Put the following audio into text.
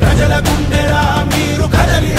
ప్రజల గుండెరా మీరు కదలి